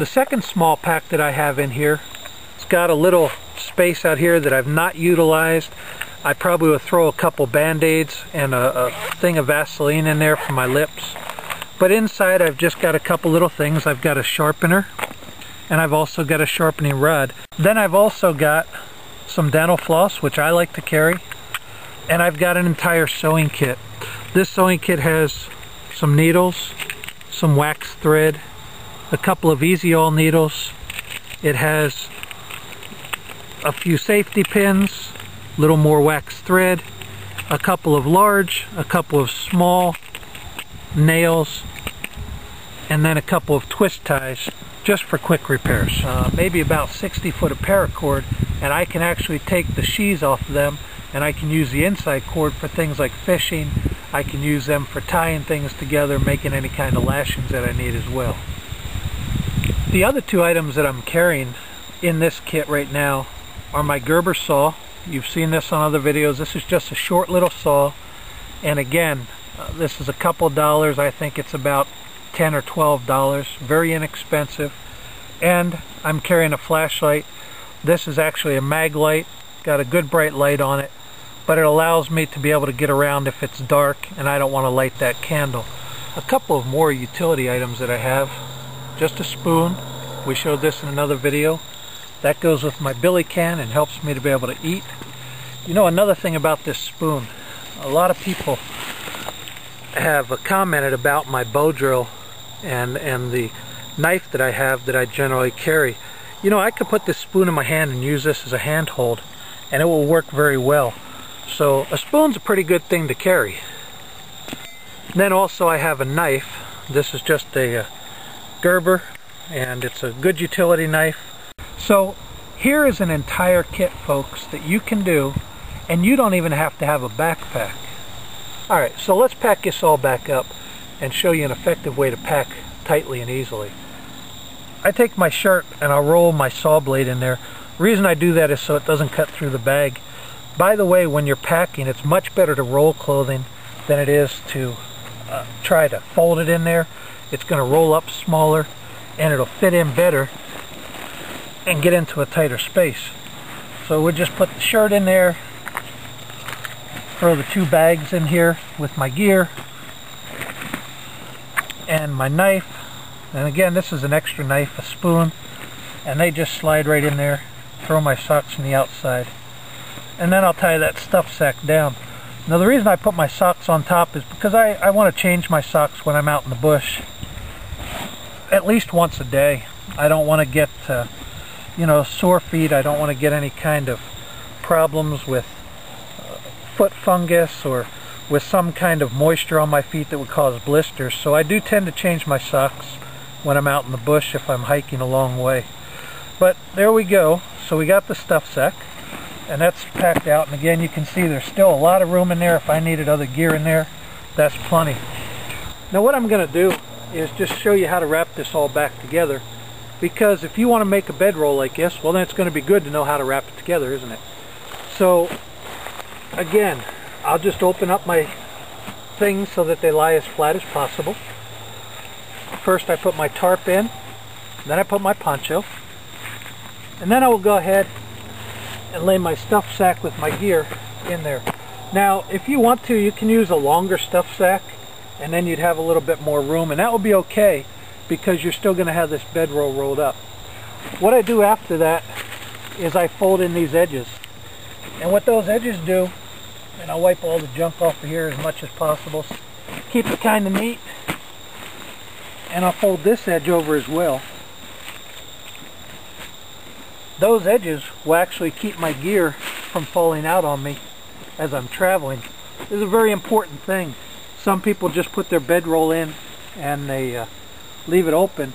The second small pack that I have in here, it's got a little space out here that I've not utilized. I probably will throw a couple band-aids and a, a thing of Vaseline in there for my lips. But inside I've just got a couple little things. I've got a sharpener and I've also got a sharpening rod. Then I've also got some dental floss, which I like to carry, and I've got an entire sewing kit. This sewing kit has some needles, some wax thread, a couple of Easy-All needles. It has a few safety pins, a little more wax thread, a couple of large, a couple of small nails, and then a couple of twist ties just for quick repairs. Uh, maybe about 60 foot of paracord and I can actually take the sheaths off of them and I can use the inside cord for things like fishing. I can use them for tying things together, making any kind of lashings that I need as well. The other two items that I'm carrying in this kit right now are my Gerber saw. You've seen this on other videos. This is just a short little saw. And again uh, this is a couple dollars. I think it's about 10 or 12 dollars. Very inexpensive. And I'm carrying a flashlight. This is actually a Maglite got a good bright light on it. But it allows me to be able to get around if it's dark and I don't want to light that candle. A couple of more utility items that I have just a spoon we showed this in another video that goes with my billy can and helps me to be able to eat you know another thing about this spoon a lot of people have commented about my bow drill and, and the knife that I have that I generally carry. You know, I could put this spoon in my hand and use this as a handhold and it will work very well. So a spoon's a pretty good thing to carry. then also I have a knife. This is just a, a uh, Gerber and it's a good utility knife. So here is an entire kit folks that you can do and you don't even have to have a backpack. Alright, so let's pack this all back up and show you an effective way to pack tightly and easily. I take my shirt and I'll roll my saw blade in there. The reason I do that is so it doesn't cut through the bag. By the way, when you're packing, it's much better to roll clothing than it is to uh, try to fold it in there. It's going to roll up smaller and it'll fit in better and get into a tighter space. So we'll just put the shirt in there, throw the two bags in here with my gear, and my knife. And again this is an extra knife a spoon and they just slide right in there throw my socks on the outside. And then I'll tie that stuff sack down now the reason I put my socks on top is because I, I want to change my socks when I'm out in the bush at least once a day I don't want to get uh, you know sore feet I don't want to get any kind of problems with uh, foot fungus or with some kind of moisture on my feet that would cause blisters. So I do tend to change my socks when I'm out in the bush if I'm hiking a long way. But there we go. So we got the stuff sack and that's packed out. And again, you can see there's still a lot of room in there. If I needed other gear in there, that's plenty. Now what I'm going to do is just show you how to wrap this all back together. Because if you want to make a bedroll like this, well then it's going to be good to know how to wrap it together, isn't it? So, again, I'll just open up my things so that they lie as flat as possible. First I put my tarp in, then I put my poncho, and then I will go ahead and lay my stuff sack with my gear in there. Now if you want to you can use a longer stuff sack and then you'd have a little bit more room and that will be okay because you're still going to have this bedroll rolled up. What I do after that is I fold in these edges and what those edges do and I'll wipe all the junk off of here as much as possible. Keep it kind of neat. And I'll fold this edge over as well. Those edges will actually keep my gear from falling out on me as I'm traveling. This is a very important thing. Some people just put their bedroll in and they uh, leave it open.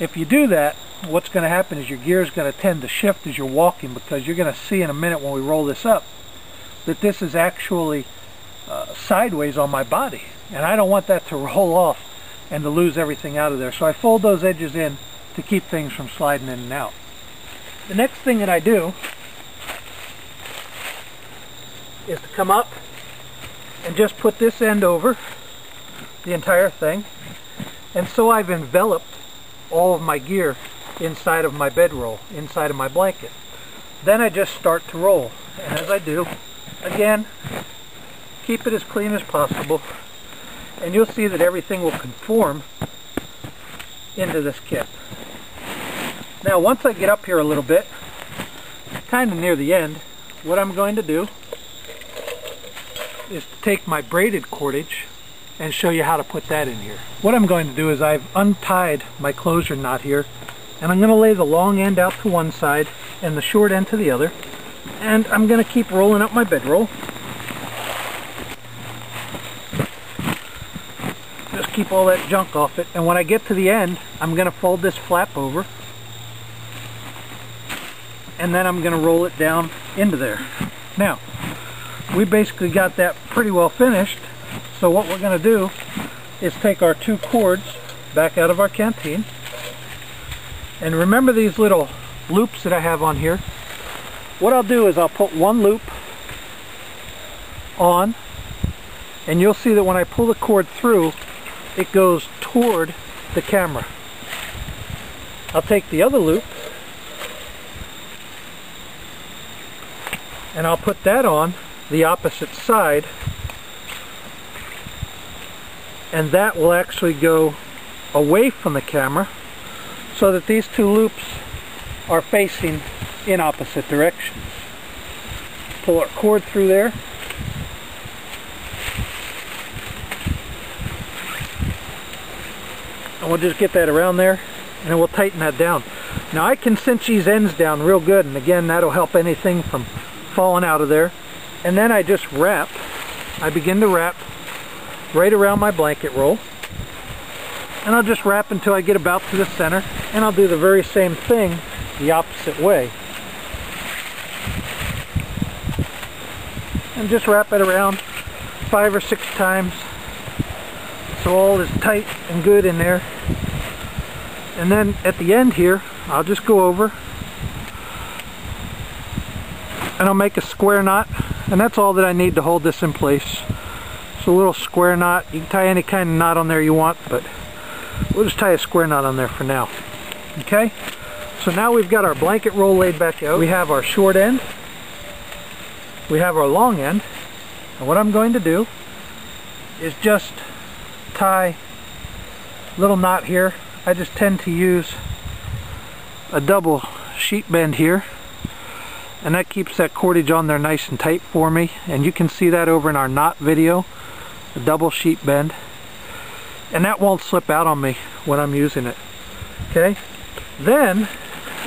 If you do that, what's going to happen is your gear is going to tend to shift as you're walking because you're going to see in a minute when we roll this up that this is actually uh, sideways on my body. And I don't want that to roll off and to lose everything out of there. So I fold those edges in to keep things from sliding in and out. The next thing that I do is to come up and just put this end over the entire thing. And so I've enveloped all of my gear inside of my bedroll, inside of my blanket. Then I just start to roll. And as I do, again, keep it as clean as possible. And you'll see that everything will conform into this kit. Now once I get up here a little bit, kind of near the end, what I'm going to do is take my braided cordage and show you how to put that in here. What I'm going to do is I've untied my closure knot here and I'm going to lay the long end out to one side and the short end to the other and I'm going to keep rolling up my bedroll. Just keep all that junk off it and when I get to the end I'm going to fold this flap over and then I'm going to roll it down into there. Now we basically got that pretty well finished. So what we're going to do is take our two cords back out of our canteen. And remember these little loops that I have on here? What I'll do is I'll put one loop on and you'll see that when I pull the cord through it goes toward the camera. I'll take the other loop and I'll put that on the opposite side and that will actually go away from the camera so that these two loops are facing in opposite directions. Pull our cord through there. And we'll just get that around there and then we'll tighten that down. Now I can cinch these ends down real good and again that'll help anything from falling out of there. And then I just wrap, I begin to wrap right around my blanket roll. And I'll just wrap until I get about to the center and I'll do the very same thing the opposite way. And just wrap it around five or six times so all is tight and good in there. And then at the end here, I'll just go over and I'll make a square knot and that's all that I need to hold this in place. It's a little square knot. You can tie any kind of knot on there you want, but we'll just tie a square knot on there for now. Okay? So now we've got our blanket roll laid back out. We have our short end. We have our long end. And what I'm going to do is just tie a little knot here. I just tend to use a double sheet bend here and that keeps that cordage on there nice and tight for me. And you can see that over in our knot video the double sheet bend. And that won't slip out on me when I'm using it. Okay? Then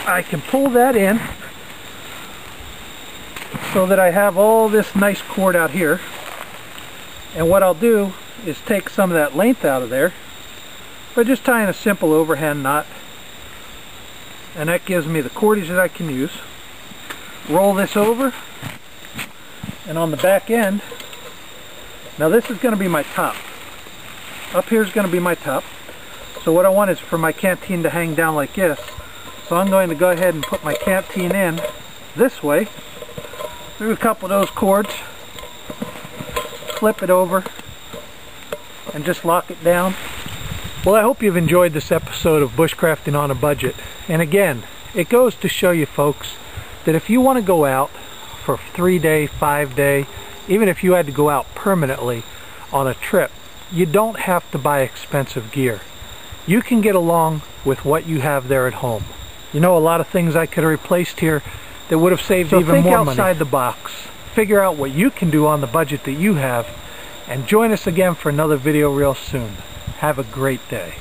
I can pull that in so that I have all this nice cord out here. And what I'll do is take some of that length out of there by just tying a simple overhand knot. And that gives me the cordage that I can use roll this over. And on the back end now this is going to be my top. Up here is going to be my top. So what I want is for my canteen to hang down like this. So I'm going to go ahead and put my canteen in this way. Through a couple of those cords. Flip it over and just lock it down. Well I hope you've enjoyed this episode of bushcrafting on a budget. And again it goes to show you folks that if you want to go out for three day, five day, even if you had to go out permanently on a trip, you don't have to buy expensive gear. You can get along with what you have there at home. You know, a lot of things I could have replaced here that would have saved so even think more money. outside the box. Figure out what you can do on the budget that you have and join us again for another video real soon. Have a great day.